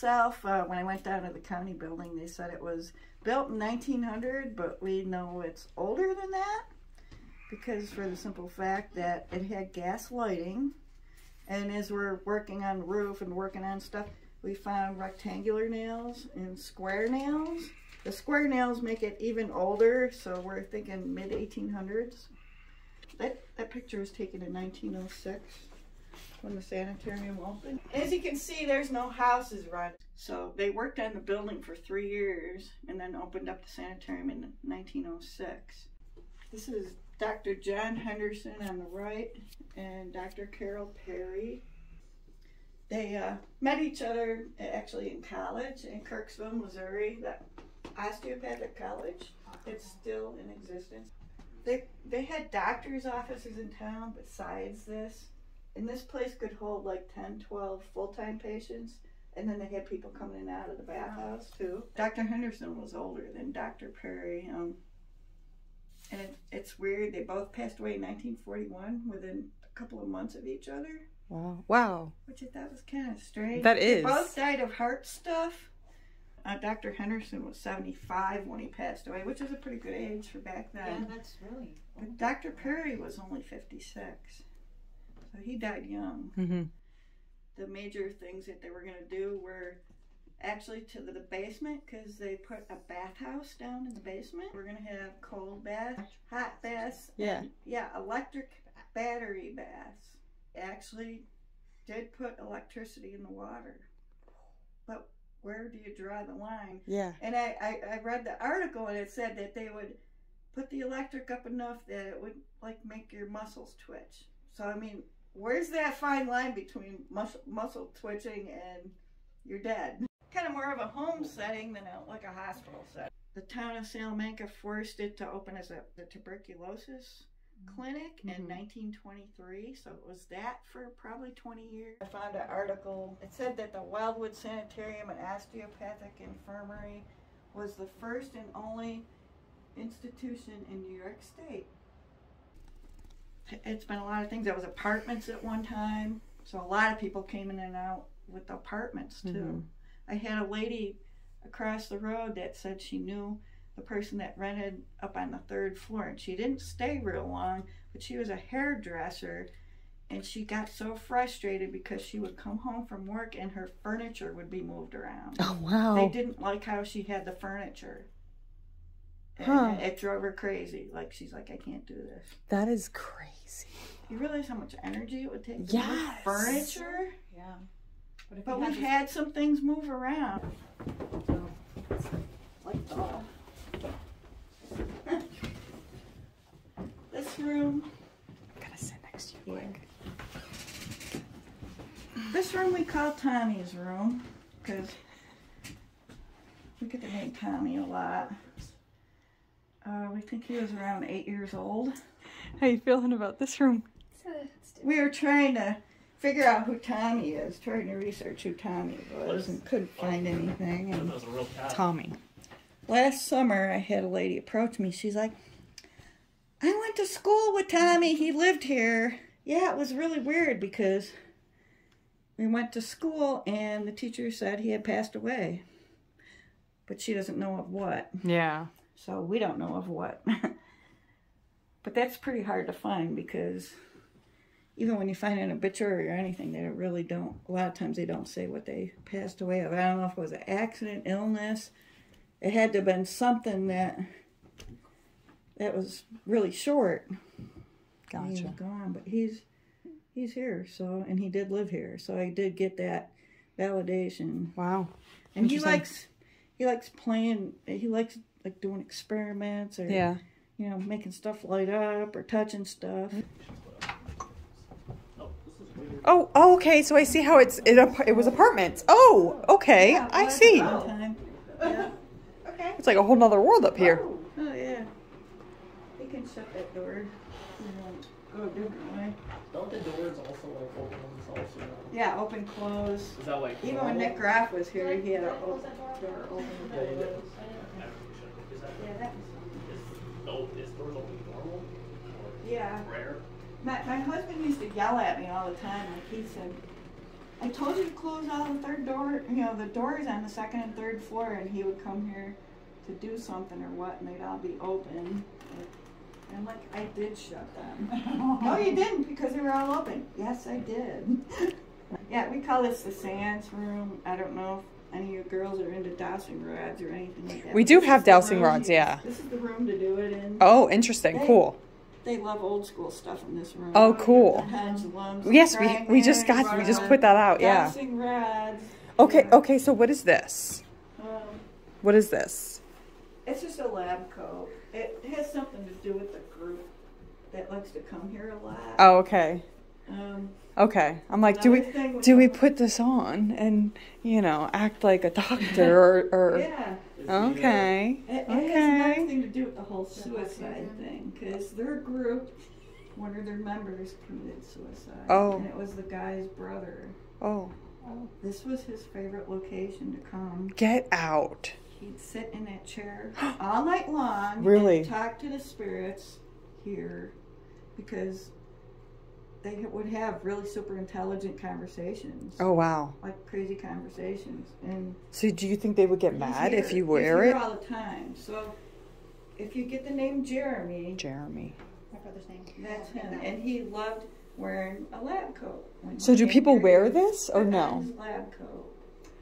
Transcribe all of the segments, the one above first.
itself, uh, when I went down to the county building, they said it was built in 1900, but we know it's older than that because for the simple fact that it had gas lighting. And as we're working on the roof and working on stuff, we found rectangular nails and square nails. The square nails make it even older, so we're thinking mid 1800s. That, that picture was taken in 1906 when the sanitarium opened. As you can see, there's no houses right. So they worked on the building for three years and then opened up the sanitarium in 1906. This is Dr. John Henderson on the right and Dr. Carol Perry. They uh, met each other actually in college in Kirksville, Missouri, the osteopathic college. It's still in existence. They, they had doctor's offices in town besides this. And this place could hold like 10, 12 full-time patients. And then they had people coming in and out of the bathhouse too. Dr. Henderson was older than Dr. Perry. Um, and it, it's weird. They both passed away in 1941 within a couple of months of each other. Wow. Wow. Which I thought was kind of strange. That is. They both died of heart stuff. Uh, Dr. Henderson was 75 when he passed away, which is a pretty good age for back then. Yeah, that's really. But Dr. Perry was only 56. So he died young. Mm-hmm. The major things that they were going to do were actually to the, basement because they put a bathhouse down in the basement. We're going to have cold baths, hot baths, Yeah. yeah, electric battery baths. Actually, did put electricity in the water. But where do you draw the line? Yeah. And I, I, I read the article and it said that they would put the electric up enough that it would like make your muscles twitch. So I mean, where's that fine line between muscle, muscle twitching and you're dead? Kind of more of a home setting than a, like a hospital setting. The town of Salamanca forced it to open as a the tuberculosis clinic in Mhm. 1923. So it was that for probably 20 years. I found an article. It said that the Wildwood Sanitarium and Osteopathic Infirmary was the first and only institution in New York State. It's been a lot of things. There was apartments at one time, so a lot of people came in and out with apartments too. Mhm. I had a lady across the road that said she knew the person that rented up on the third floor, and she didn't stay real long, but she was a hairdresser. And she got so frustrated because she would come home from work and her furniture would be moved around. Oh wow. They didn't like how she had the furniture. And Huh. It drove her crazy. Like she's like, I can't do this. That is crazy. You realize how much energy it would take to Yes. move furniture? Yeah. But if But we've had had some things move around. Like the This room, I gotta sit next to you. yeah. This room we call Tommy's room because we get to meet Tommy a lot. Uh, we think he was around eight years old. How you feeling about this room? We were trying to figure out who Tommy is, trying to research who Tommy was, and couldn't find anything. And That was a real cat. Tommy. last summer, I had a lady approach me. She's like, I went to school with Tommy. He lived here. Yeah, it was really weird because we went to school and the teacher said he had passed away. But she doesn't know of what. Yeah. So we don't know of what. but that's pretty hard to find because even when you find an obituary or anything, they really don't, a lot of times they don't say what they passed away of. I don't know if it was an accident, illness. It had to have been something that that was really short. and He was gone, but he's he's here. So and he did live here. So I did get that validation. Wow. And he likes he likes playing. He likes like doing experiments or Yeah. you know making stuff light up or touching stuff. Oh, this is weird. Oh, oh, okay. So I see how it's it, it was apartments. Oh, okay. Yeah, I see. upon a time. Yeah. Okay. It's like a whole nother world up here. Oh, oh yeah. You can shut that door. You know, go a different way. Don't the doors also like open ones also? Yeah, open close. Is that like Even when? Nick Groff was here, he had a open door open. Yeah, you did. close. Actually, should- Is that Yeah, that is, the, is doors open normal yeah. rare? My, my husband used to yell at me all the time. Like he said, I told you to close all the third door, you know, the doors on the second and third floor, and he would come here to do something or what, and they'd all be open. And I'm like, I did shut them. no, you didn't, because they were all open. Yes, I did. yeah, we call this the seance room. I don't know if any of you girls are into dowsing rods or anything like that. We do this have dowsing rods, you- yeah. This is the room to do it in. Oh, interesting. Hey. Cool. They love old school stuff in this room. Oh, cool. Yes, we we just got we just put that out. Yeah. Dowsing rods. Okay. yeah. Okay. So what is this? Um, What is this? it's just a lab coat. It has something to do with the group that likes to come here a lot. Oh, okay. Um, Okay. I'm like, do we another thing with do we put this on and you know act like a doctor or, or Yeah. okay It, it Okay. has nothing to do with the whole suicide thing, because their group, one of their members committed suicide. Oh. And it was the guy's brother. oh This was his favorite location to come. get out He'd sit in that chair all night long. Really? And talk to the spirits here, because they would have really super intelligent conversations. oh wow Like crazy conversations. And so do you think they would get he's mad here. if you He's wear it all the time. So if you get the name Jeremy, Jeremy My brother's name. that's him. And he loved wearing a lab coat. so do people wear this or no lab coat.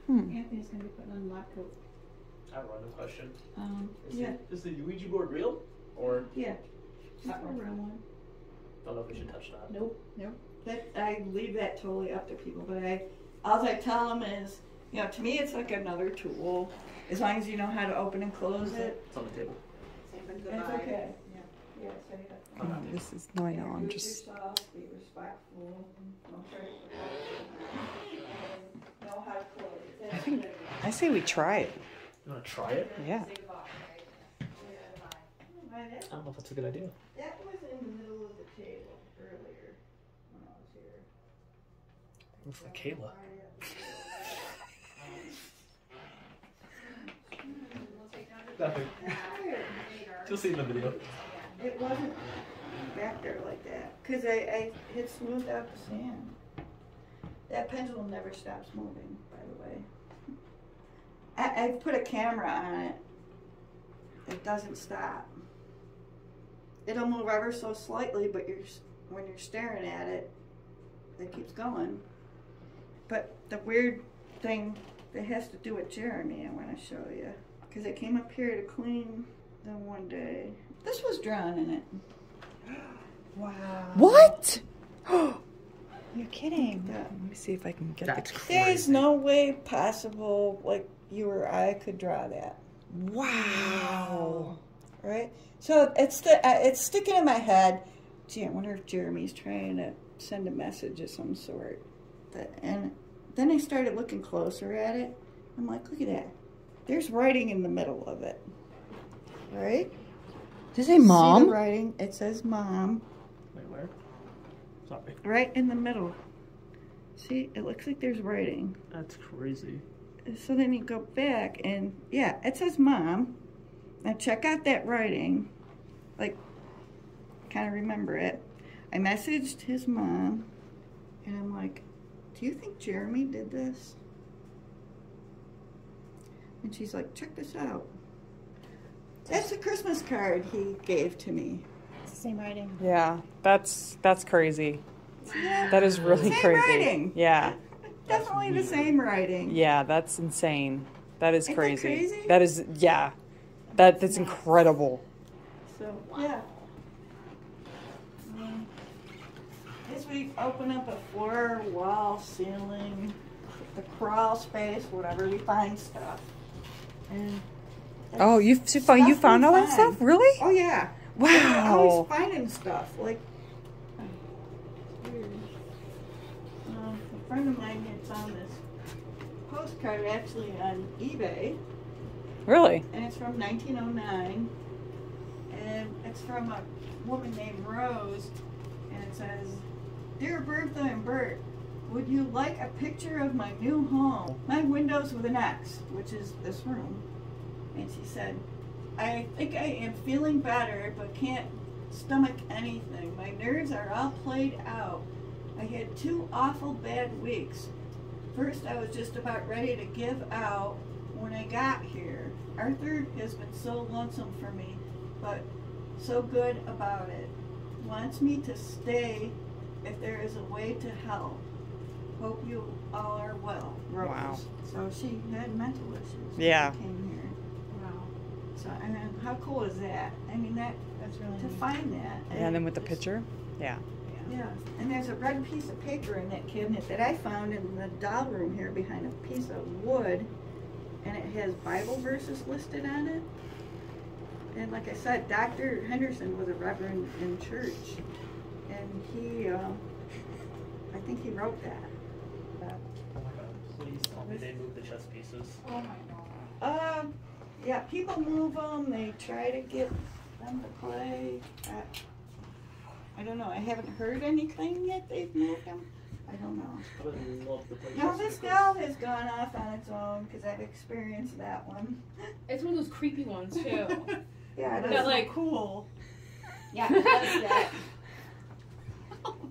hmm. Anthony's gonna be putting on a lab coat. I have one question. Um, Is, yeah, the, is the Ouija board real? Or yeah. Not a real one. Don't know if we should touch that. Nope, nope. That I leave that totally up to people, but I, all I tell them is, you know, to me it's like another tool. As long as you know how to open and close it, It's on the table. it's okay. Yeah, Yeah, say that. Oh, this is no I know I'm just yourself, be respectful, don't try to know how to close it. I think I say we try it You want to try it? yeah I don't know if that's a good idea. That in the middle of the table earlier when I was here. Looks like Kayla. Nothing. You'll see in the video. It wasn't back there like that, cause I, I had smoothed out the sand. That pendulum never stops moving, by the way. I, I put a camera on it. It doesn't stop. It'll move ever so slightly, but you're, when you're staring at it, it keeps going. But the weird thing that has to do with Jeremy, I wanna show you. Cause I came up here to clean them one day. This was drawn in it. Wow. what You're kidding. Let me see if I can get That's the There's no way possible, like you or I could draw that, wow right? So it's the uh, it's sticking in my head. Gee, I wonder if Jeremy's trying to send a message of some sort. That, and then I started looking closer at it. I'm like, look at that. There's writing in the middle of it, right? does it say See the mom writing. It says mom Wait, where? Sorry. right in the middle. See, it looks like there's writing. That's crazy. So then you go back and yeah, it says mom. Now check out that writing. Like, kind of remember it. I messaged his mom and I'm like, do you think Jeremy did this? And she's like, check this out. That's the Christmas card he gave to me. It's the same writing. yeah that's that's crazy Yeah, that is really Same crazy writing. yeah definitely the same writing. yeah that's insane that is Isn't that crazy crazy? that is yeah that that's incredible So, yeah. Um, As we open up a floor, wall, ceiling, the crawl space, whatever, we find stuff. And oh you you found you found all that stuff really Oh yeah. Wow always finding stuff. Like weird. Uh, a friend of mine had found this postcard actually on eBay. Really? And it's from 1909 and it's from a woman named rose. And it says dear bertha and bert would you like a picture of my new home? My windows with an x which is this room. And she said i think i am feeling better but can't stomach anything. My nerves are all played out. I had two awful bad weeks. First I was just about ready to give out when I got here. Arthur has been so lonesome for me, but so good about it. Wants me to stay if there is a way to help. Hope you all are well. Rose. Wow. So she had mental issues. when Yeah. she Came here. Wow. So and then how cool is that? I mean that That's really to neat. find that. Yeah, and then with the picture. Yeah. yeah, and there's a red piece of paper in that cabinet that I found in the doll room here behind a piece of wood, and it has Bible verses listed on it. And like I said, Dr. Henderson was a reverend in church, and he, um, I think he wrote that. Oh my god, please tell me they moved the chess pieces. Oh my god. Um, yeah, people move them. They try to get them to play. I, I don't know. I haven't heard anything yet. They've moved them. I don't know. I would love to play Now this pieces. gal has gone off on its own because I've experienced that one. It's one of those creepy ones too. Yeah, That, that's like- cool. Yeah, it does that.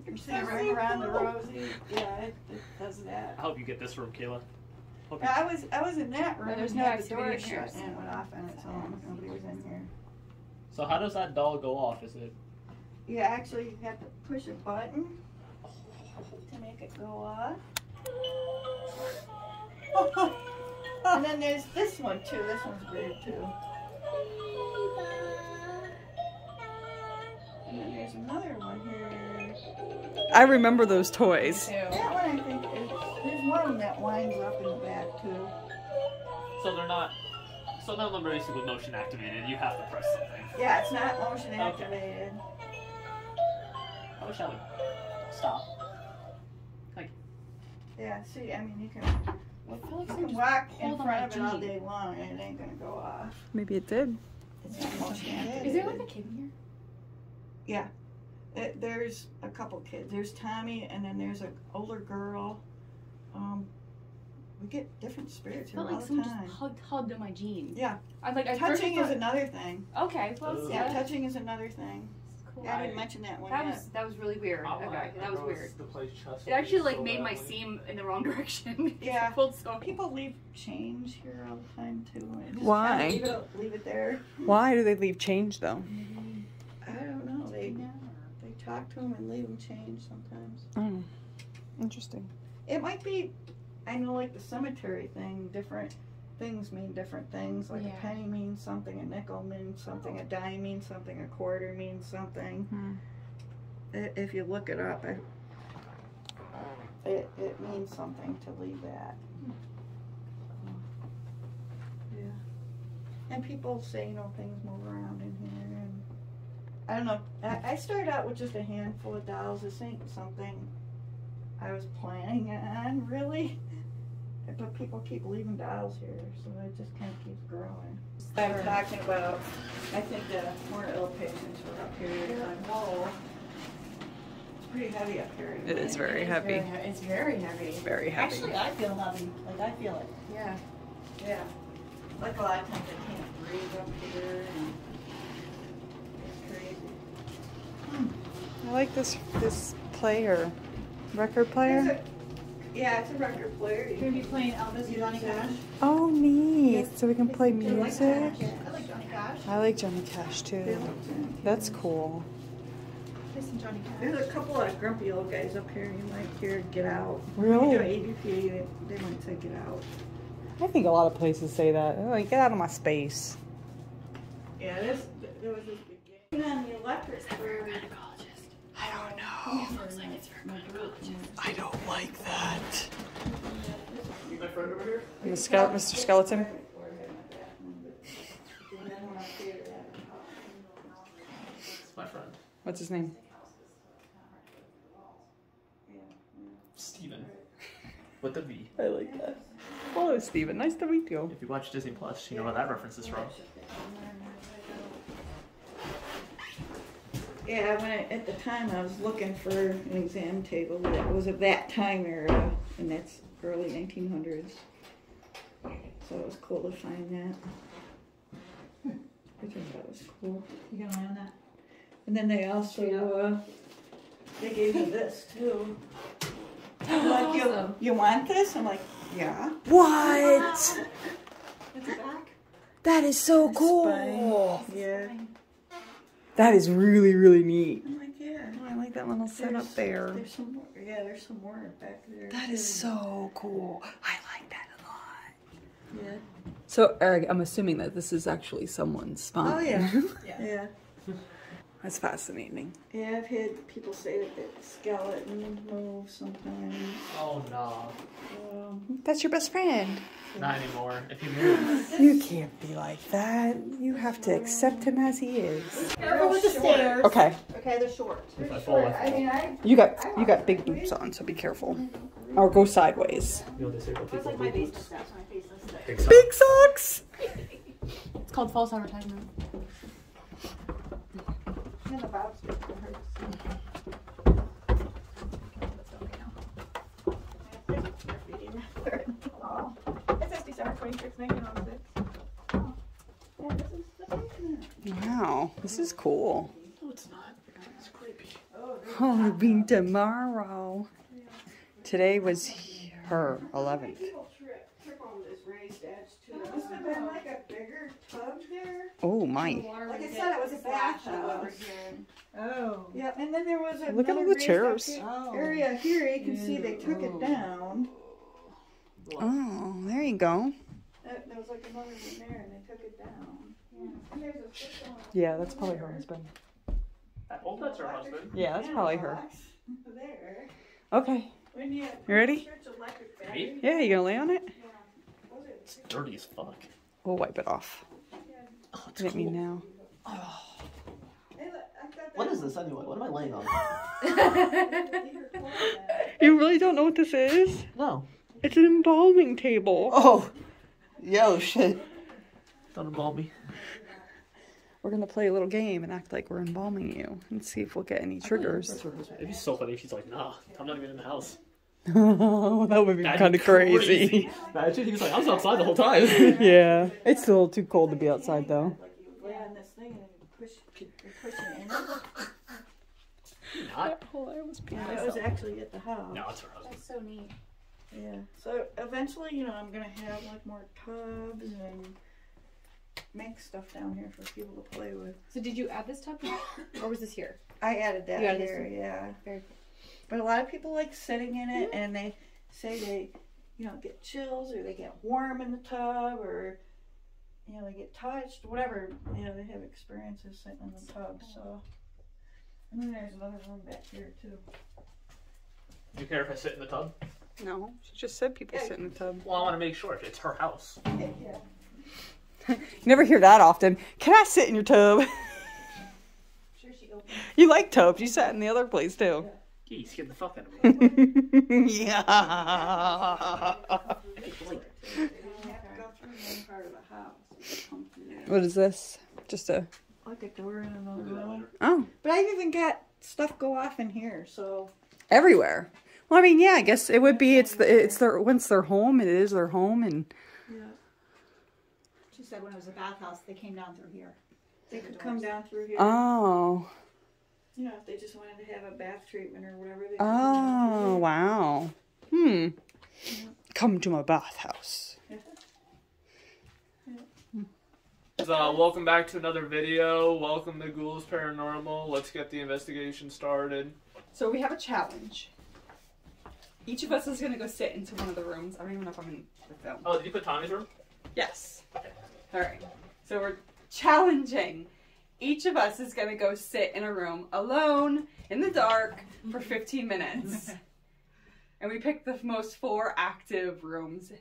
You see it right around the rosy. Yeah, it, it does that. I hope you get this room, Kayla. Hope you- Yeah, I was I was in that room. there's and no the door activity here, shut so- and it went off on its own. Nobody was in here. So how does that doll go off? Is it? You actually have to push a button to make it go off. and then there's this one too. This one's weird too. And then there's another one here. I remember those toys. That one I think is, there's one of them that winds up in the back too. So they're not. So none of them are basically motion activated. You have to press something. Yeah, it's not motion Okay. activated. I wish I would stop. Yeah, see, I mean you can I feel like you someone can just walk in front of it all day long and it ain't gonna go off. Maybe it did. It's not motion activated. Is there like a kid in here? Uh, there's a couple kids. There's Tommy, and then there's an older girl. Um, we get different spirits I here felt all like the someone time. just hugged hugged on my jeans. Yeah. I like I touching first is another thing. okay. Well, Ugh. Yeah, yeah, touching is another thing. Cool. I I- didn't mention that one That yet. was that was really weird. Okay, that was weird. To play chess It actually like made my seam in the wrong direction. Yeah. It pulled so People leave change here all the time too. just Why? kinda Leave it, leave it there. Why do they leave change though? I don't know. They they talk to them and leave them change sometimes. Oh, interesting. It might be, I know, like the cemetery thing. Different things mean different things. Like Yeah. a penny means something, a nickel means something, a dime means something, a quarter means something. Hmm. If you look it up, I, it it means something to leave that. Yeah. And people say, you know, things move around in here, and I don't know. I, I started out with just a handful of dolls. This ain't something I was planning on, really. But people keep leaving dials here, so it just kind of keeps growing. I'm talking about, I think the more ill patients were up here. Like, whoa. It's pretty heavy up here. It is very heavy. It's very heavy. Very heavy. Actually, I feel heavy. Like, I feel it. Yeah. Yeah. Like a lot of times I can't breathe up here and it's crazy. Hmm. I like this this player, record There's player. A- Yeah, it's a record player. You're gonna be playing Elvis and Johnny Cash. Oh, neat. So we can play music. I like Johnny Cash. I like Johnny Cash too. That's cool. Play some Johnny Cash. There's a couple of grumpy old guys up here you might hear get out. Really? When you do EVP, they, they might say get out. I think a lot of places say that. They're like, get out of my space. Yeah, this, there was this beginning on the electric for. I don't know. Looks like it's for. I don't like that. You My friend over here. Mr. Skele- Mr. Skeleton. My friend. What's his name? Steven. With the V. I like that. Hello, Steven. Nice to meet you. If you watch Disney Plus, you know where that reference is from. Yeah, when I, at the time I was looking for an exam table that was of that time era, and that's early 1900s. So it was cool to find that. I thought that was cool. You gonna land that? And then they also uh, they gave me this too. Like you, awesome. you want this? I'm like, yeah. What? It's back. That is so cool. Spine. Yeah. That is really, really neat. I'm like, yeah. I like that little setup There's- there. There's some more. Yeah, there's some more back there. That is too. so cool. I like that a lot. Yeah. So, Eric, I'm assuming that this is actually someone's spine. Oh yeah. yeah. That's fascinating. Yeah, I've had people say that the skeleton moves sometimes. Oh no, Um, That's your best friend. not anymore. If you move, You can't be like that. You have to accept him as he is. Careful with the stairs. Okay. Okay, they're short. if I fall, I I fall. mean, I You got you got big boots on, so be careful. Or go sideways. You know what they say people like my with boots? steps when I face this way. Big Big socks. It's called false advertisement. In the Bob's big hurts. Oh. It says December 26, 1906. Yeah, this is the. Wow, this is cool. No, it's not. It's creepy. Oh, Halloween tomorrow. Today was her 11th. People trip, trip over this raised edge too. Must have been like a bigger tub there. Oh my. Like I said, it was a bathhouse. Oh. Yeah, and then there was a Look at all the chairs. area here. You can see they took it down. Oh, there you go. Uh, There was like another one there, and they took it down. Yeah. And there's a system of Yeah, that's probably her husband. I hope that's her husband. Yeah, that's probably her. There. Okay, you you ready? search electric Me? battery, Yeah, you gonna lay on it? It's dirty as fuck. We'll wipe it off. Oh, it's Look at me now. Hey, look, I thought What that is this anyway? What am I laying on? was your clothes then. You really don't know what this is? No. It's an embalming table. Oh. Yo, shit. Don't embalm me. We're gonna play a little game and act like we're embalming you and see if we'll get any triggers. It'd be so funny if she's like, nah, I'm not even in the house. that would be kind of crazy. Imagine he was like, I was outside the whole time. yeah, it's a little too cold to be outside though. Like you lay on this thing and then you push, you're pushing in it. not. I almost peed That was actually at the house. No, it's her. That's so neat. Yeah. So eventually, you know, I'm gonna have like more tubs and make stuff down here for people to play with. So did you add this tub here? Or was this here? I added that added here, one? yeah. Very But a lot of people like sitting in it, and they say they, you know, get chills or they get warm in the tub or, you know, they get touched, whatever. You know, they have experiences sitting in the tub. So. And then there's another room back here too. Do you care if I sit in the tub? No, she just said people sit in the tub. Well, I want to make sure it's her house. Yeah. You never hear that often. Can I sit in your tub? Sure, she opened. you like tubs. You sat in the other place too. Geez, get the fuck out of me. yeah. I can't wait. They don't have to go through one part of the house. They come through there. What is this? Just a. Like a door in another room. Oh, But I've even got stuff go off in here, so everywhere. Well, I mean, yeah, I guess it would be. It's the. It's their. Once they're home, it is their home, and yeah, She said when it was a bathhouse, they came down through here. they could come down through here. oh, you know, if they just wanted to have a bath treatment or whatever. They oh, wow. Hmm. Come to my bathhouse. Uh, welcome back to another video. Welcome to Ghouls Paranormal. Let's get the investigation started. So we have a challenge. Each of us is gonna go sit into one of the rooms. I don't even know if I'm in the film. Oh, did you put Tommy's room? Yes. All right. So we're challenging. Each of us is going to go sit in a room alone in the dark for 15 minutes. and we pick the most four active rooms.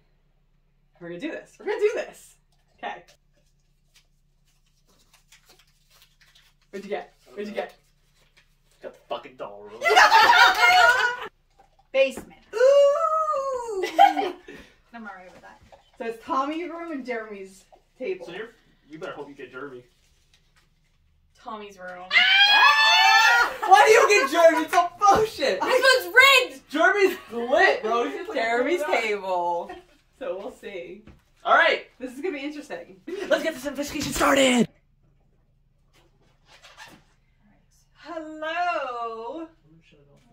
We're going to do this. We're going to do this. Okay. What'd you get? What'd you get? Got the fucking doll room. Basement. Ooh! I'm alright with that. so it's Tommy's room and Jeremy's table. so you're, you better hope you get Jeremy. Tommy's room. Ah! Ah! Why do you get Jeremy? It's all bullshit. This one's rigged! Jeremy's lit, bro. He's just like- Jeremy's table. So we'll see. All right, This is going to be interesting. let's get this investigation started. Hello,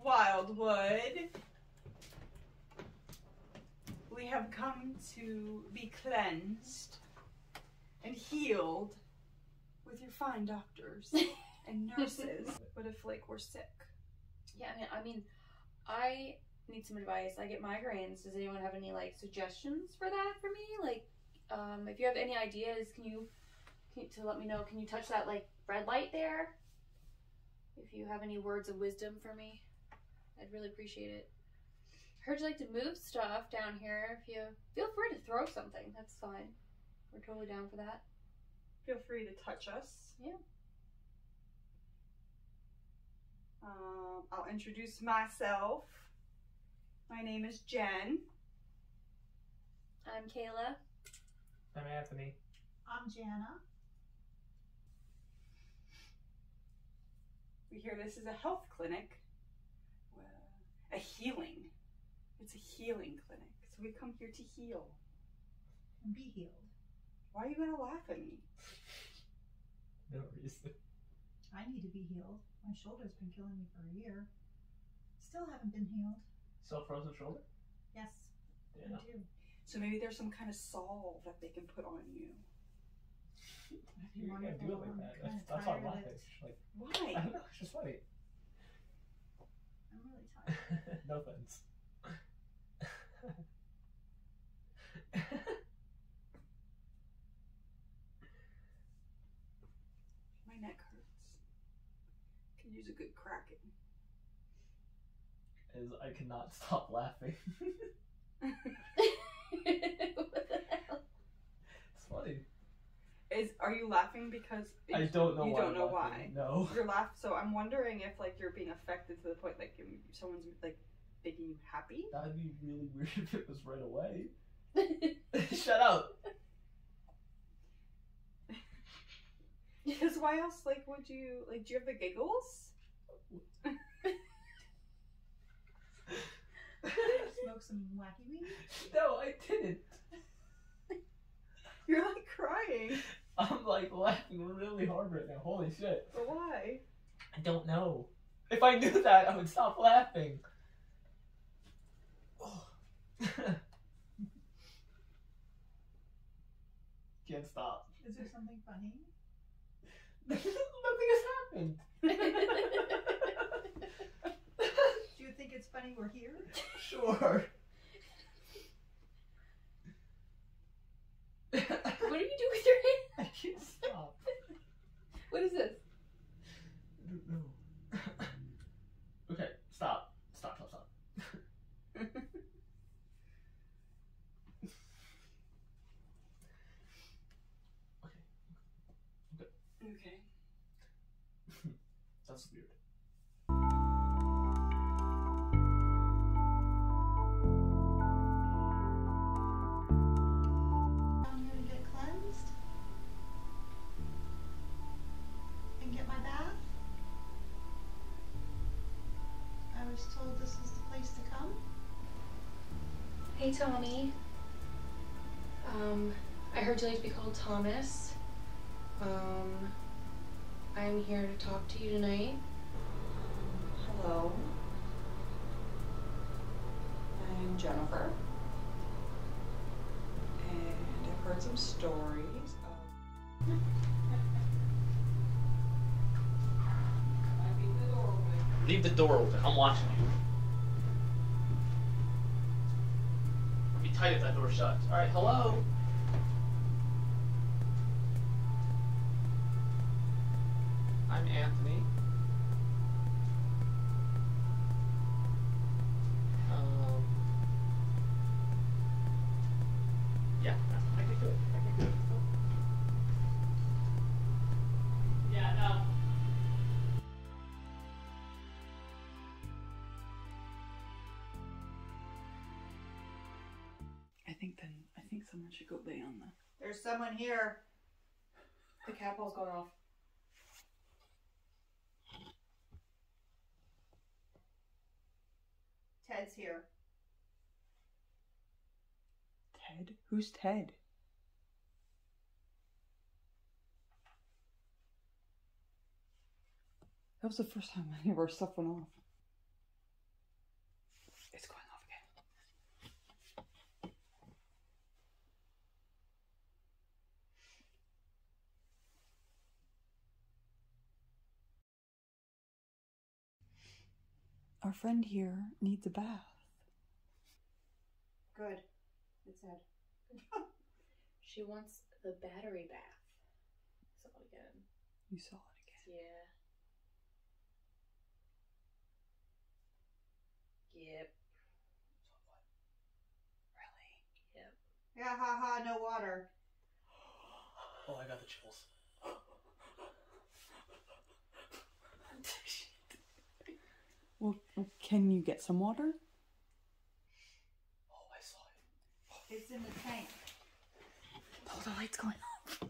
Wildwood. We have come to be cleansed and healed with your fine doctors and nurses. what if like we're sick? Yeah, I mean, I mean, I need some advice. I get migraines. Does anyone have any like suggestions for that for me? Like, um, if you have any ideas, can you, can you to let me know? Can you touch that like red light there? If you have any words of wisdom for me, I'd really appreciate it. Heard you like to move stuff down here. If you feel free to throw something, that's fine. We're totally down for that. Feel free to touch us. Yeah. Um, I'll introduce myself. My name is Jen. I'm Kayla. I'm Anthony. I'm Jana. We hear this is a health clinic, a healing. It's a healing clinic. So we come here to heal. And be healed. Why are you gonna laugh at me? No reason. I need to be healed. My shoulder's been killing me for a year. Still haven't been healed. Still frozen shoulder? Yes, Yeah. I do. So maybe there's some kind of salve that they can put on you. You Wonderful. can't do it like I'm that. kinda That's, that's why I'm laughing. it. Like, I don't know. It's just funny. I'm really tired. no offense. My neck hurts. Could use a good cracking. Is I cannot stop laughing. what the hell? It's funny. Is are you laughing because I don't know you why. don't I'm know laughing. why? No. You're laugh. So I'm wondering if like you're being affected to the point like someone's like making you happy. That'd be really weird if it was right away. Shut up. Because why else like would you like? Do you have the giggles? Smoke some wacky weed. No, I didn't. You're like crying. I'm like laughing really hard right now. Holy shit. But why? I don't know. If I knew that, I would stop laughing. Oh. Can't stop. Is there something funny? Nothing has happened. Do you think it's funny we're here? Sure. what do you do with your hand? I can't stop. What is this? I don't know. okay, stop. Stop, stop, stop. Okay. That's weird. I'm here to get cleansed and get my bath. I was told this is the place to come. Hey, Tommy. Um, I heard you like to be called Thomas. Um, I'm here to talk to you tonight. Hello. I'm Jennifer. And I've heard some stories of. Leave the door open. I'm watching you. Be tight if that door shuts. Alright, hello? Should go lay on the. There's someone here. The cat ball's going off. Ted's here. Ted? Who's Ted? That was the first time any of our stuff went off. Our friend here needs a bath. Good. It said. She wants the battery bath. So again. You saw it again. Yeah. Yep. Really? Yep. Yeah, ha ha, no water. Oh, I got the chills. Well, well, can you get some water? Oh, I saw it. It's in the tank. Oh, the light's going off.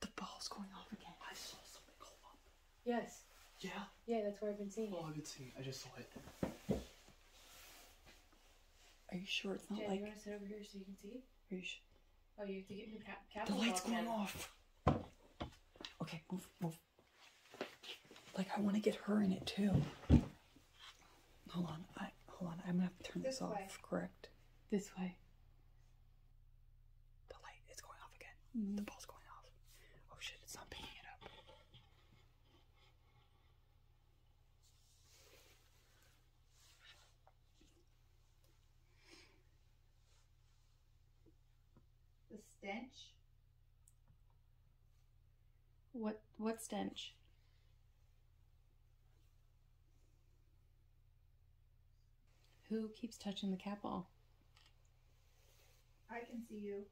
The ball's going off again. I saw something go up. Yes. Yeah. Yeah, that's where I've been seeing Oh, it. I did see. I just saw it. Are you sure it's not Jen, like? you want to sit over here so you can see? Are you sure? Oh, you have to get in the cap. the light's lock going in. off. Okay, move, move. Like I want to get her in it too. Hold on, I hold on. I'm gonna have to turn this, This off. way. Correct. This way. The light is going off again. Mm-hmm. The ball's going off. Oh shit! It's not picking it up. The stench. What? What stench? Who keeps touching the cat ball? I can see you.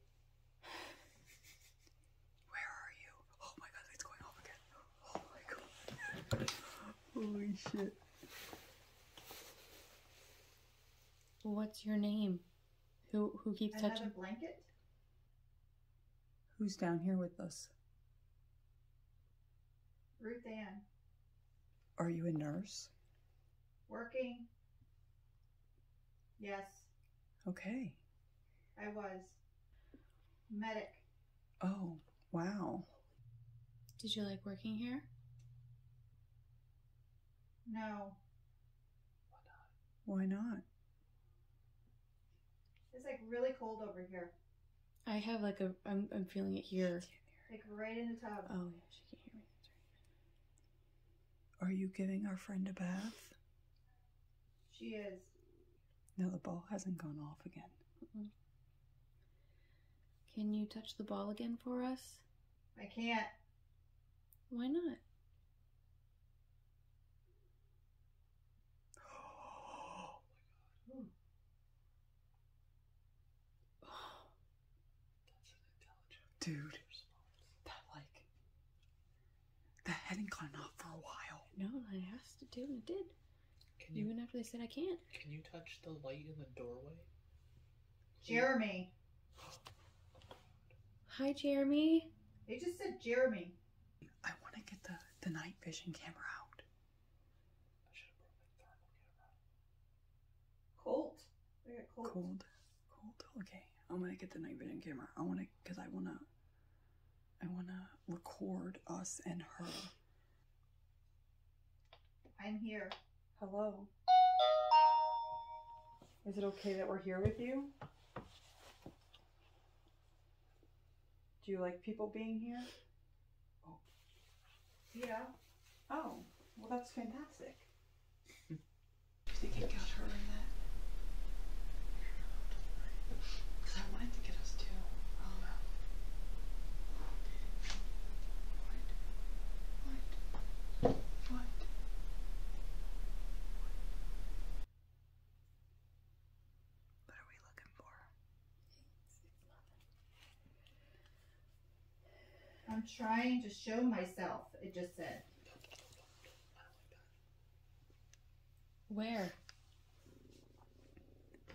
Where are you? Oh my god! It's going off again. Oh my god. Holy shit! What's your name? Who who keeps Another touching? blanket. Who's down here with us? Ruth Ann. Are you a nurse? Working. Yes, Okay. I was. Medic. Oh wow. Did you like working here? No. Why not? It's like really cold over here. I have like a. I'm I'm feeling it here. Like right in the tub. Oh yeah, she can't hear me. That's right. Are you giving our friend a bath? She is. No, the ball hasn't gone off again. Can you touch the ball again for us? I can't. Why not? Dude, that like that hadn't gone off for a while. No, I asked it to, and it did. Can you Even after they said I can't. can you touch the light in the doorway? Jeremy. Hi, Jeremy. They just said Jeremy. I want to get the the night vision camera out. I should have brought my thermal camera. Colt. I got Colt. Cold, cold. Okay, I'm gonna get the night vision camera. I want to, cause I wanna, I wanna record us and her. I'm here. Hello. Is it okay that we're here with you? Do you like people being here? Yeah. Oh, well, that's fantastic. Do you think it got her in that? Because I wanted to get us too. I don't know. What? What? What? What are we looking for? I'm trying to show myself. It just said. Where?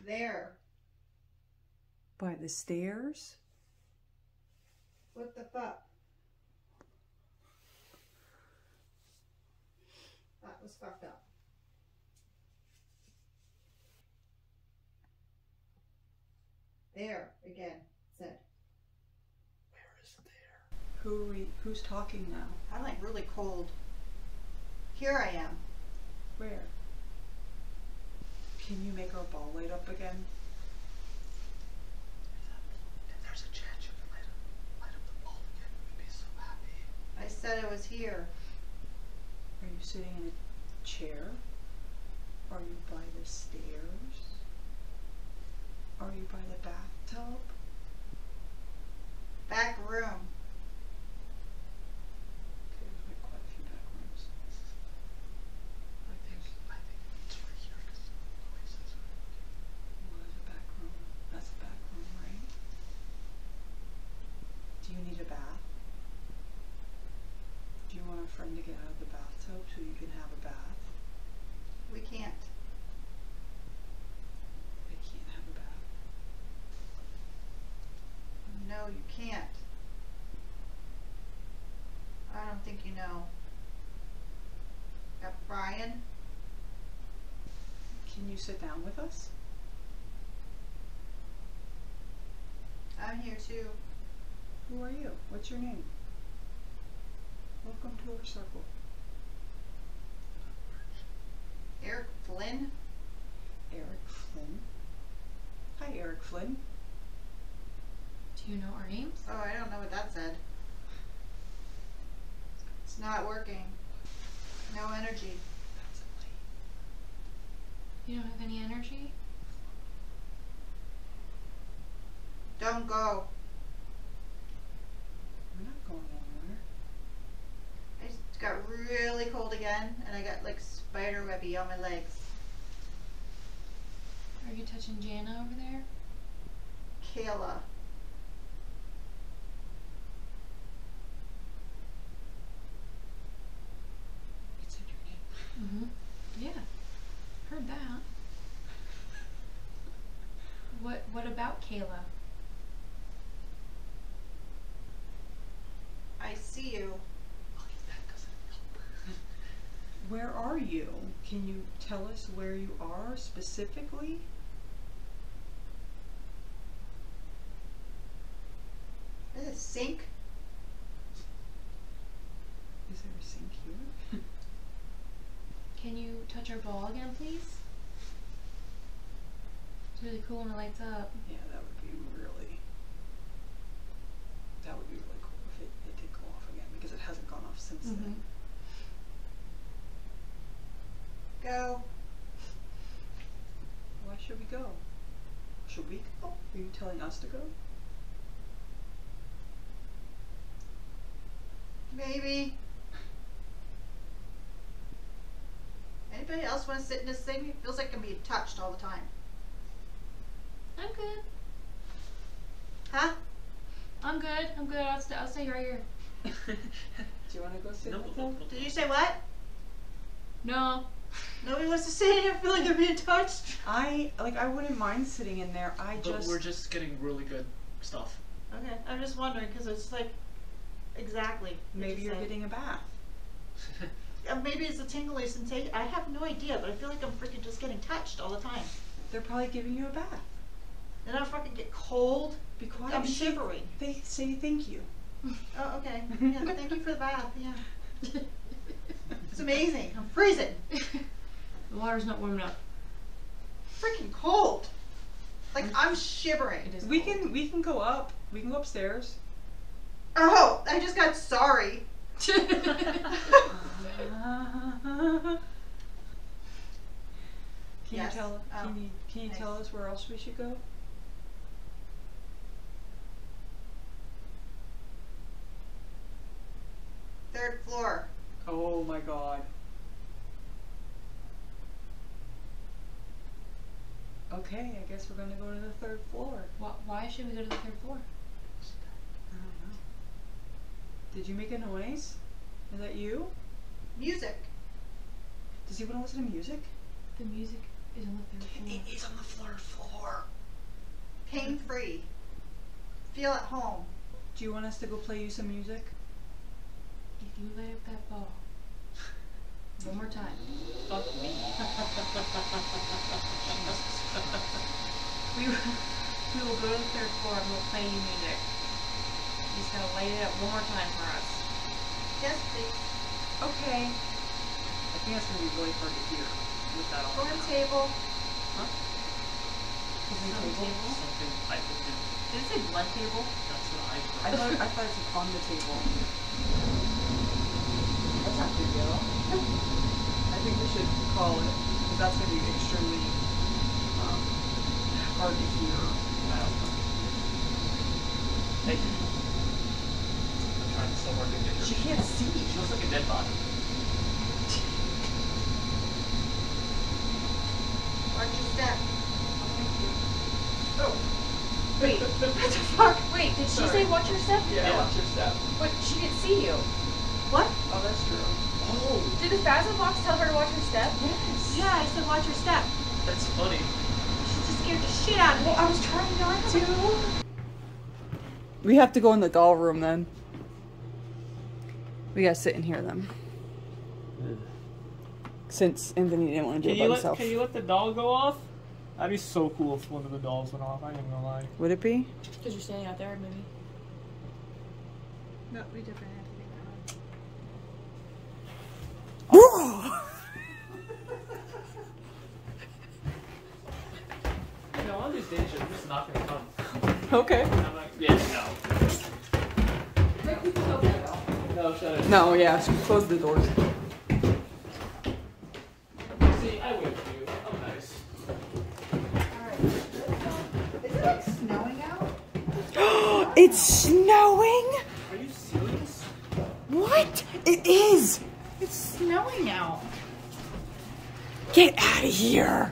There. By the stairs? What the fuck? That was fucked up. There again said. Where is there? Who are we? Who's talking now? I'm like really cold. Here I am. Where? Can you make our ball light up again? If there's a chance you can light up, light up the ball again, we'd be so happy. I said I was here. Are you sitting in a chair? Are you by the stairs? Are you by the bathtub? Back room. Okay, there's like quite a few back rooms. Like there's, I think it's right here because the noise is. Well, there's a back room. That's a back room, right? Do you need a bath? Do you want a friend to get out of the bathtub so you can have a bath? We can't. They can't have a bath. No, you can't. I don't think you know. Got Brian. Can you sit down with us? I'm here too. Who are you? What's your name? Welcome to our circle. Eric Flynn. Eric Flynn. Hi, Eric Flynn. Do you know our names? Oh, I don't know what that said. It's not working. No energy. That's a lady. You don't have any energy? Don't go. We're not going anywhere. I just got really cold again, and I got like spider webby on my legs. Are you touching Jana over there? Kayla. You said your name. Mm-hmm. Yeah. Heard that. What what about Kayla? I see you. Where are you? Can you tell us where you are specifically? Is it sink? Is there a sink here? Can you touch our ball again, please? It's really cool when it lights up. yeah, that would be really. That would be really cool if it, it did go off again because it hasn't gone off since Mhm. then. Go. Why should we go? Should we go? Are you telling us to go? Maybe. Anybody else want to sit in this thing? It feels like I'm being touched all the time. I'm good. Huh? I'm good. I'm good. I'll, st- I'll stay right here. Do you want to go sit with them? Did you say what? No. Nobody wants to sit in here. feel like they're being touched. I like. I wouldn't mind sitting in there. I But just. we're just getting really good stuff. Okay, I'm just wondering because it's like exactly. Maybe you you're getting a bath. Uh, maybe it's a tingly sensation. I have no idea, but I feel like I'm freaking just getting touched all the time. They're probably giving you a bath. Then I fucking get cold. Be quiet. I'm shivering. They say thank you. Oh, okay. Yeah, thank you for the bath. Yeah, it's amazing. I'm freezing. the water's not warming up. Freaking cold. Like I'm shivering. It is We cold. can we can go up. We can go upstairs. Oh, I just got sorry. can Yes. you tell Oh, can you can you oh, nice. tell us where else we should go? Third floor. Oh my god. Okay, I guess we're gonna go to the third floor. Why, why should we go to the third floor? I don't know. Did you make a noise? Is that you? Music. Does he want to listen to music? The music is on the third floor. is on the third floor. Pain free. Feel at home. Do you want us to go play you some music? If you light up that ball one more time, Fuck me. we will, we will go to the third floor and we'll play you music. You just gotta light it up one more time for us. Yes, please. Okay. I think it's gonna be really hard to hear with that on. Corner table. Some table. Something I would do. Did it say blood table? That's what I I thought I thought it was on the table. That's not big deal. I think we should call it. because that's going to be extremely um, hard to hear. Thank you. I'm trying so hard to get her. She can't see. She looks like a dead body. Watch your step. Oh. Wait, what the fuck? Wait, did she Sorry. say watch your step? Yeah, Yeah. watch your step. But she didn't see you. What? Oh, that's true. Oh, Did the Phasma box tell her to watch her step? Yes. Yeah, I said watch her step. that's funny. She just scared the shit out of me. I was trying not to. We have to go in the doll room then. We gotta sit and hear them. Since Anthony didn't want to do Can it by let, himself. can you let the doll go off? That'd be so cool if one of the dolls went off. I ain't gonna lie. Would it be? Because you're standing out there, maybe. No, we definitely have to do You know, one these days you're just not gonna come. okay. I'm like, yeah, no. No, shut it. No, yeah, close the doors. See, I you. I'm nice. Is it like snowing out? it's snowing? Are you serious? What? It is! It's snowing out. Get out of here!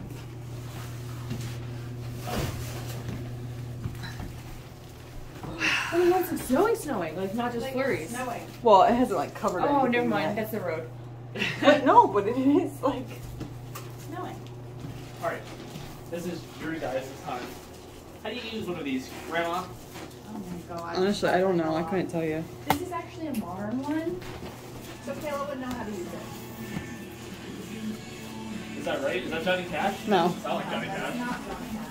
I mean, once it's snowing, snowing, like not just flurries. Snowing. Well, it hasn't like covered Oh, anything never mind. yet. That's the road. But no, but it is like. Snowing. Alright. This is your guys' time. How do you use one of these, Grandma? Oh my god. Honestly, I don't know. I couldn't tell you. This is actually a modern one. So Kayla would know how to use it. Is that right? Is that Johnny Cash? No. Sound like Johnny Cash. not Johnny Cash.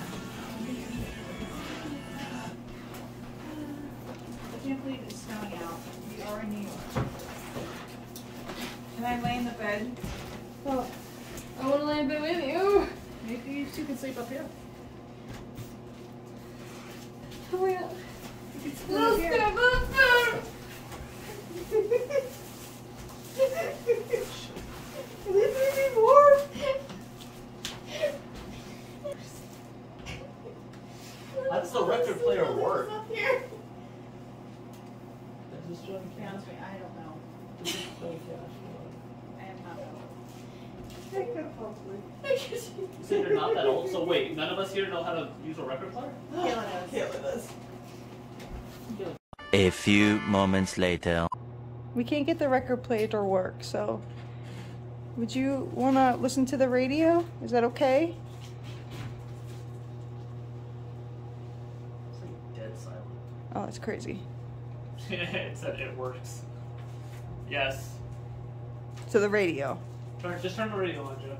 I can't believe it's snowing out. We are in New York. Can I lay in the bed? Oh, I want to lay in bed with you. Maybe you two can sleep up here. Oh my god. You can sleep How does the record player work? Up here. Is this Johnny To be Cash? honest with you, I don't know. Is this Johnny Cash? I am not that old. I could hopefully. You said you're not that old, so wait, none of us here know how to use a record player? Kayla knows. Kayla does. A few moments later. We can't get the record player to work, so. Would you want to listen to the radio? Is that okay? It's like dead silent. Oh, that's crazy. it said it works. Yes. To the radio. Turn, just turn the radio on, Joe.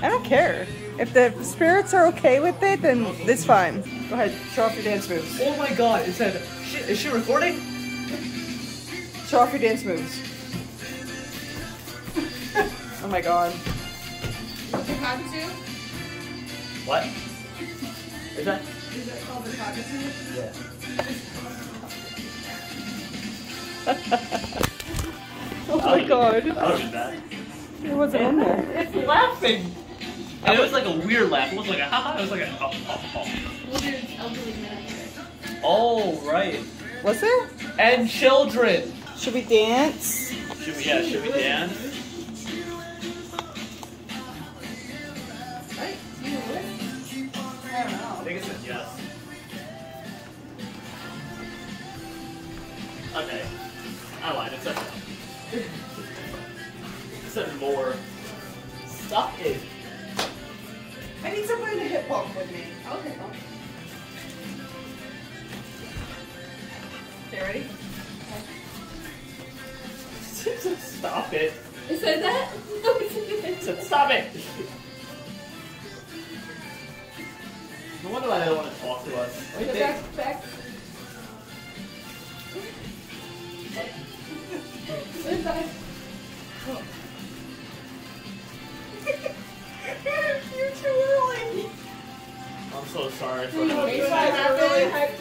I don't care. If the spirits are okay with it, then it's fine. Go ahead, show off your dance moves. Oh my god, it said, is she recording? Show off your dance moves. oh my god. Katsu? What? Is that? Is that called the cockatoo? Yeah. Oh my god. I did that. It wasn't in there. It's laughing! And it was like a weird laugh. It wasn't like a ha ha, it was like a. Well, there's elderly men here. Oh, right. Was there? And children! Should we dance? Should we, yeah, should we dance? I think it says yes. Okay. I lied, it said no. It said more. Stop it. I need somebody to hip hop with me. Okay. Okay, ready? Stop it. It said that? No, it stop it. No wonder why they don't want to talk to us. Like, Go they- back, back. Back. So sorry for You. that.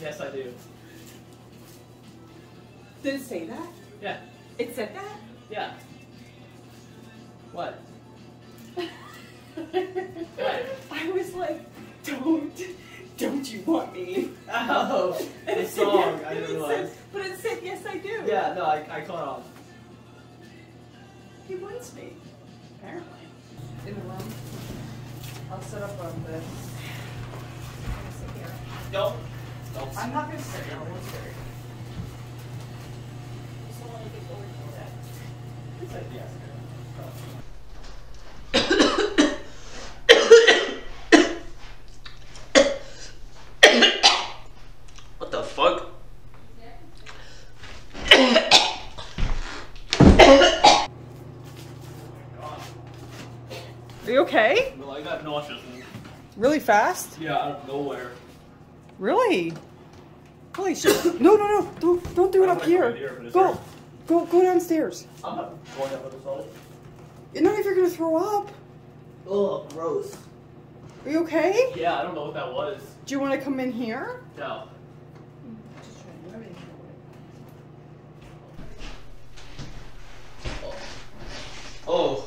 Yes, I do. Did it say that? Yeah. It said that? Yeah. nauseous. Really fast? Yeah, out of nowhere. Really? Holy shit. no, no, no. Don't, don't do it up here. go. Go go downstairs. I'm not going up with this You Not if you're gonna throw up. Oh, gross. Are you okay? Yeah, I don't know what that was. Do you want to come in here? No. Oh. oh.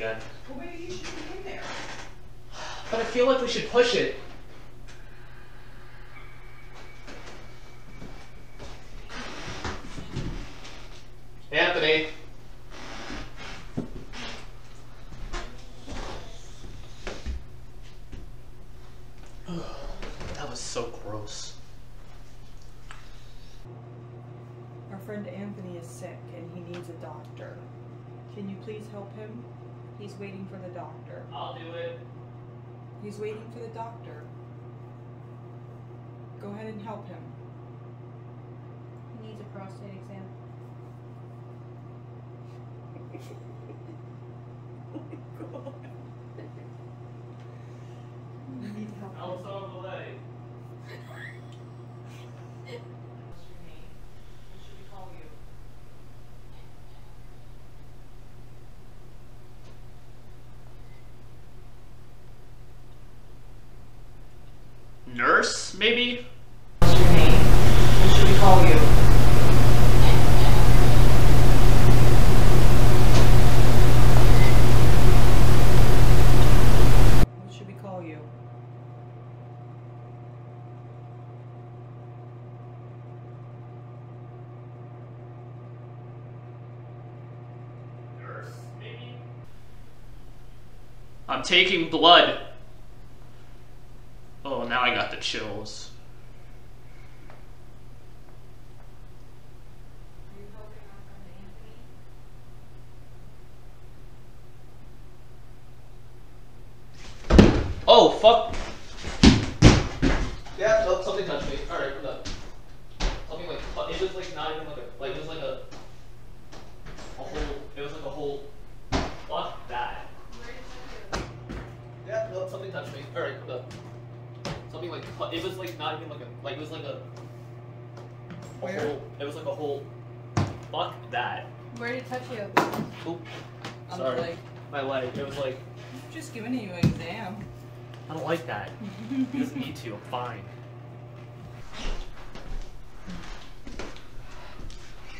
again. Well, maybe should be in there. But I feel like we should push it. Help him. He needs a prostate exam. We need help. Also on the way. Nurse, maybe? What's your name? What should we call you? What should we call you? Nurse, maybe? I'm taking blood. Oh, now I got the chills. Oh, fuck. Yeah, no, something touched me. Alright, we're done. Something like, fu- it was like not even like a, like, it was like a, a whole, it was like a whole, fuck that. Yeah, no, something touched me. Alright, we're done. Something like, fu- it was like not even like it was like a, a Where? whole, it was like a whole, fuck that. Where did it touch you? Oop, On Sorry. the leg. my leg, it was like, Just giving you an exam. I don't like that. It doesn't need to, I'm fine.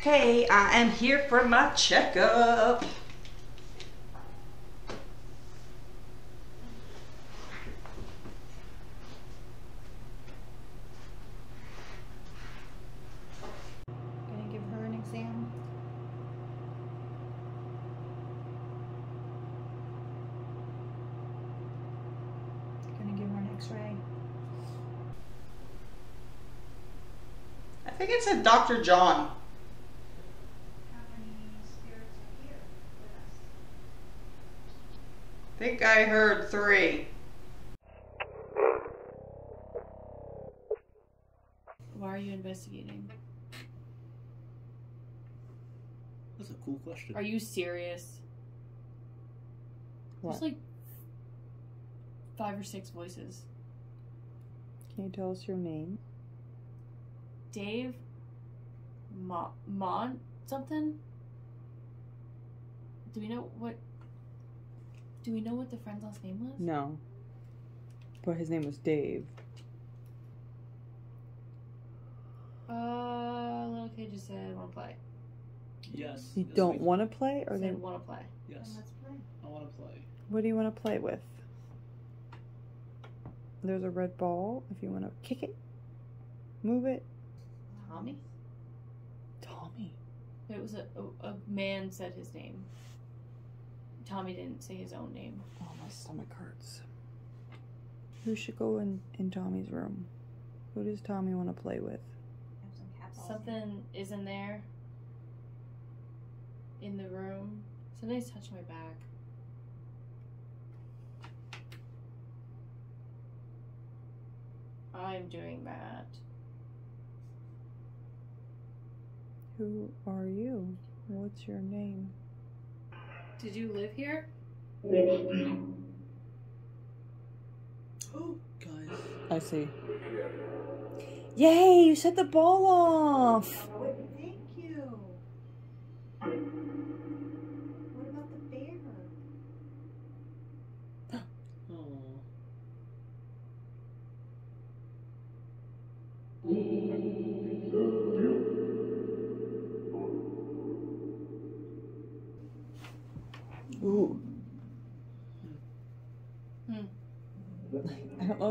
Hey, I am here for my checkup. Gonna give her an exam. Gonna give her an x-ray. I think it said Dr. John. How many spirits are here with us? I think I heard three. Why are you investigating? That's a cool question. Are you serious? What? There's like five or six voices. Can you tell us your name? Dave, Mon, Mon something. Do we know what? Do we know what the friend's last name was? No. But his name was Dave. Uh, little kid just said want to play. Yes. You yes, don't want to play, or they? Want to play. Yes. Let's play. I want to play. What do you want to play with? There's a red ball. If you want to kick it, move it. Tommy. Tommy. It was a, a a man said his name. Tommy didn't say his own name. Oh, my stomach hurts. Who should go in in Tommy's room? Who does Tommy want to play with? Some. Something is in there. In the room. Somebody's touched my back. I'm doing that. Who are you? What's your name? Did you live here? Oh, guys. I see. Yay! You set the ball off.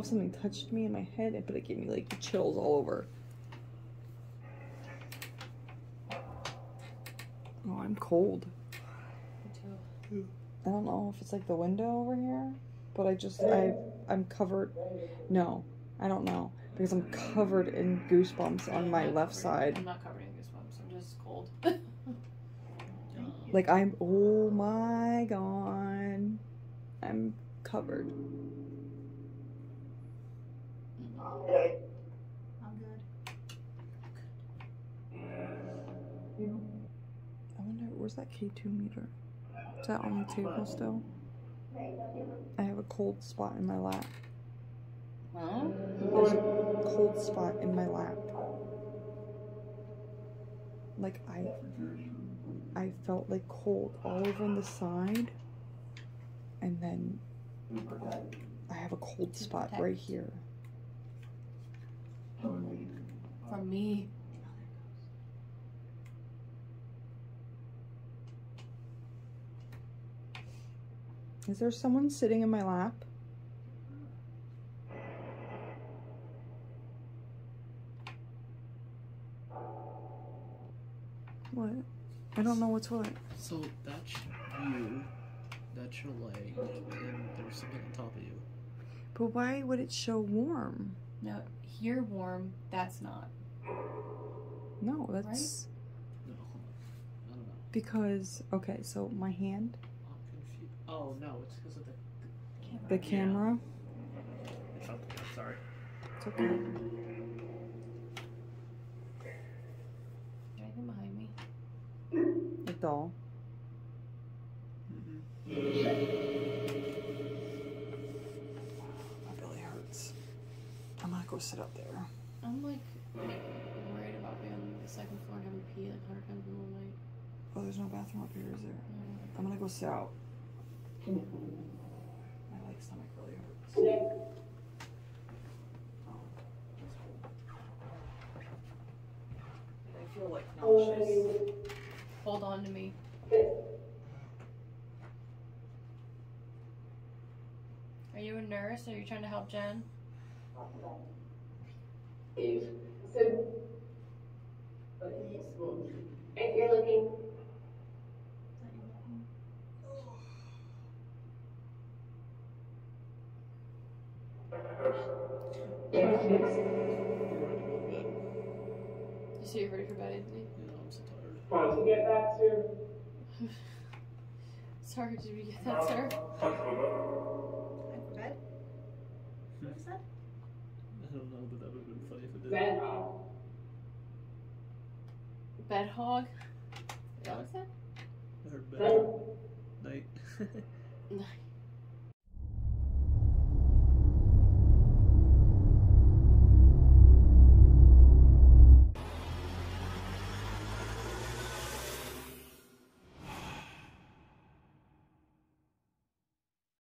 If something touched me in my head, but it gave me like chills all over. Oh, I'm cold. Me too. I don't know if it's like the window over here, but I just I I'm covered. No, I don't know because I'm covered in goosebumps on my left side. I'm not covered in goosebumps. I'm just cold. Like I'm oh my god. I'm covered. I'm good. I wonder where's that K2 meter? Is that on the table still? I have a cold spot in my lap. Huh? There's a cold spot in my lap. Like I I felt like cold all over on the side. And then I have a cold spot right here. From me. Is there someone sitting in my lap? What? I don't know what's what. So that's you. That's your leg, and there's something on top of you. But why would it show warm? No, here warm. That's not. No, that's No, hold on. I don't know. because okay, so my hand, Oh no, it's because of the. the camera. It's up there. Sorry. It's okay. Anything behind me? The doll. My belly hurts. I'm gonna go sit up there. I'm like worried about being on the second floor and having to pee like hundred times in the night. Oh, there's no bathroom up here, is there? I'm gonna go sit out. My like stomach really hurts. Oh, I feel like oh. nauseous. Hold on to me. Are you a nurse? Are you trying to help Jen? If you're looking, You see, you're ready for bed, Anthony? Yeah, I'm so tired. once you get back to Sorry, did we get that, sir? Time for bed? Hmm. What is that? I don't know, but that would have been funny if it did. bed, Bed hog? Is that what it said? I bed. Night. Nice.